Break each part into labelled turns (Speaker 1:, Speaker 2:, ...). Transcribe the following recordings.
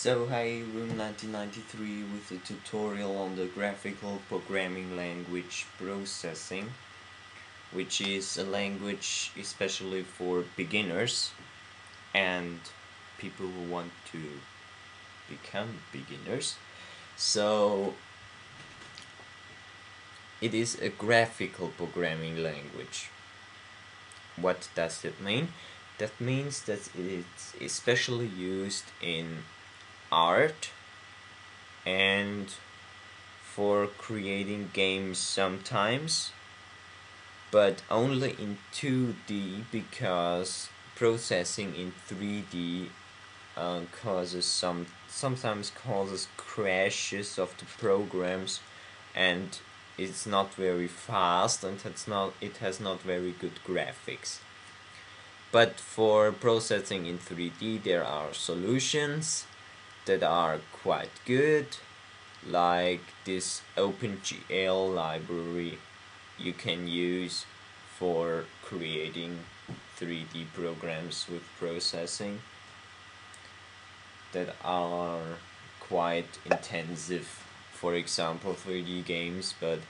Speaker 1: So hi, Room 1993 with a tutorial on the graphical programming language processing which is a language especially for beginners and people who want to become beginners so it is a graphical programming language what does that mean? That means that it's especially used in art and for creating games sometimes but only in 2D because processing in 3D uh, causes some sometimes causes crashes of the programs and it's not very fast and it's not it has not very good graphics. But for processing in 3D there are solutions that are quite good like this OpenGL library you can use for creating 3D programs with processing that are quite intensive. For example 3D games but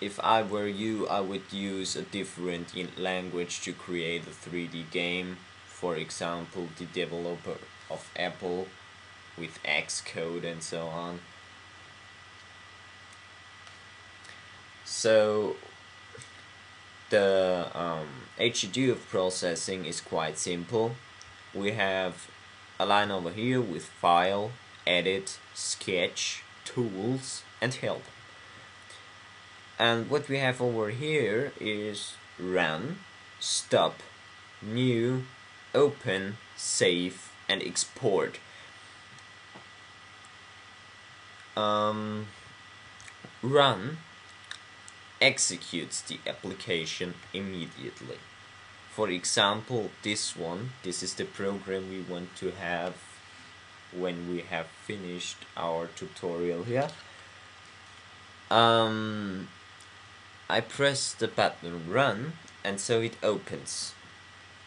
Speaker 1: if I were you I would use a different language to create a 3D game for example the developer of Apple with Xcode and so on. So the um, HDD of processing is quite simple. We have a line over here with file, edit, sketch, tools and help. And what we have over here is run, stop, new, open, save, and export. Um, run executes the application immediately. For example, this one, this is the program we want to have when we have finished our tutorial here. Um, I press the button run and so it opens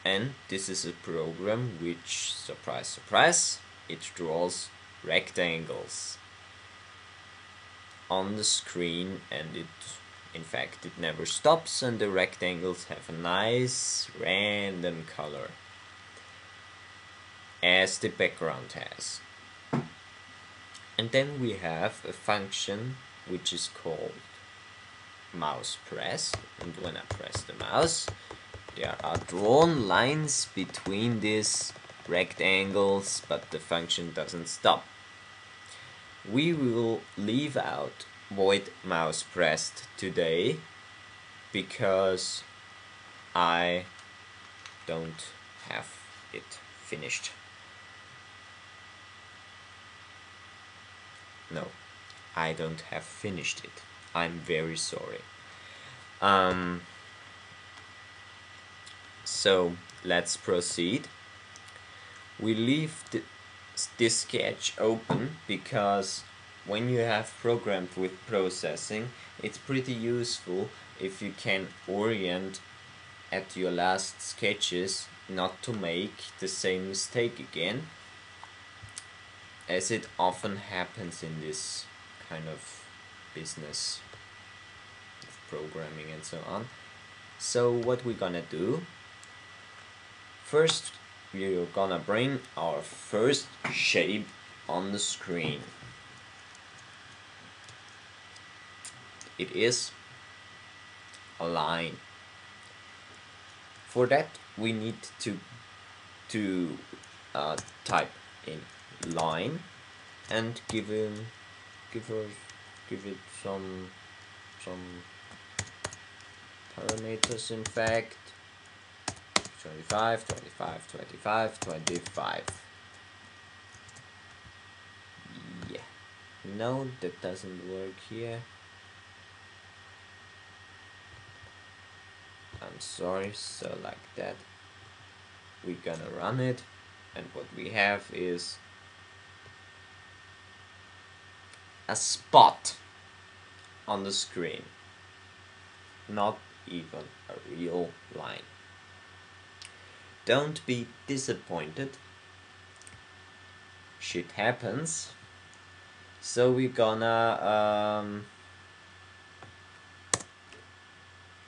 Speaker 1: and this is a program which, surprise surprise, it draws rectangles on the screen and it in fact it never stops and the rectangles have a nice random color as the background has. And then we have a function which is called mouse press. And when I press the mouse there are drawn lines between these rectangles, but the function doesn't stop. We will leave out void mouse pressed today because I don't have it finished. No, I don't have finished it. I'm very sorry. Um, so let's proceed. We leave this sketch open because when you have programmed with processing it's pretty useful if you can orient at your last sketches not to make the same mistake again as it often happens in this kind of business of programming and so on so what we're gonna do First, we're gonna bring our first shape on the screen. It is a line. For that, we need to to uh, type in line and give him give her give it some some parameters in fact 25, 25, 25, 25. Yeah. No, that doesn't work here. I'm sorry, so like that. We're gonna run it, and what we have is a spot on the screen. Not even a real line. Don't be disappointed. Shit happens. So we're gonna um,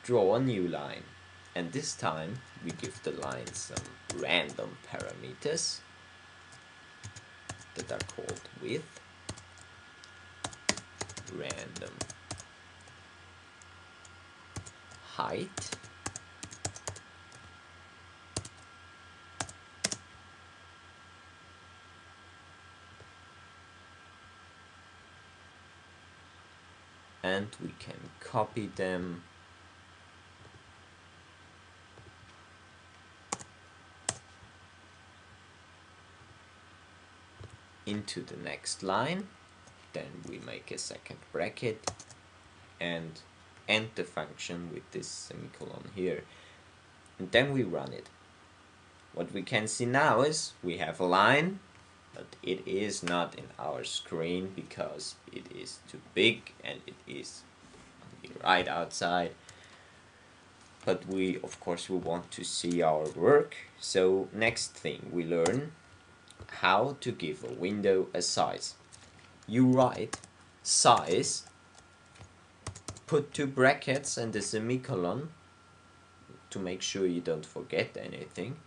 Speaker 1: draw a new line. And this time we give the line some random parameters that are called width random height and we can copy them. Into the next line. Then we make a second bracket and end the function with this semicolon here. And then we run it. What we can see now is we have a line but it is not in our screen because it is too big and it is right outside. But we of course we want to see our work. So next thing we learn how to give a window a size. You write size put two brackets and a semicolon to make sure you don't forget anything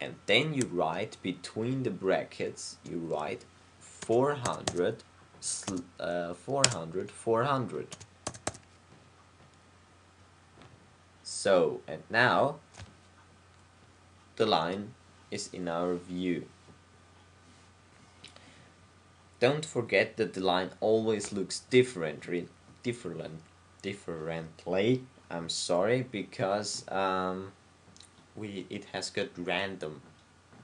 Speaker 1: and then you write between the brackets you write 400 uh, 400 400 so and now the line is in our view. Don't forget that the line always looks different different differently. I'm sorry because um, we it has got random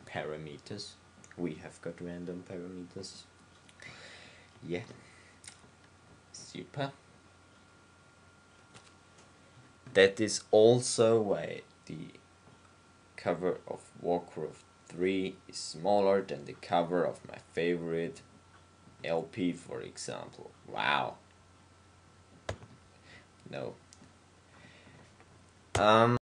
Speaker 1: parameters. We have got random parameters. Yeah. Super. That is also why the cover of Warcraft 3 is smaller than the cover of my favorite LP for example. Wow. No. Um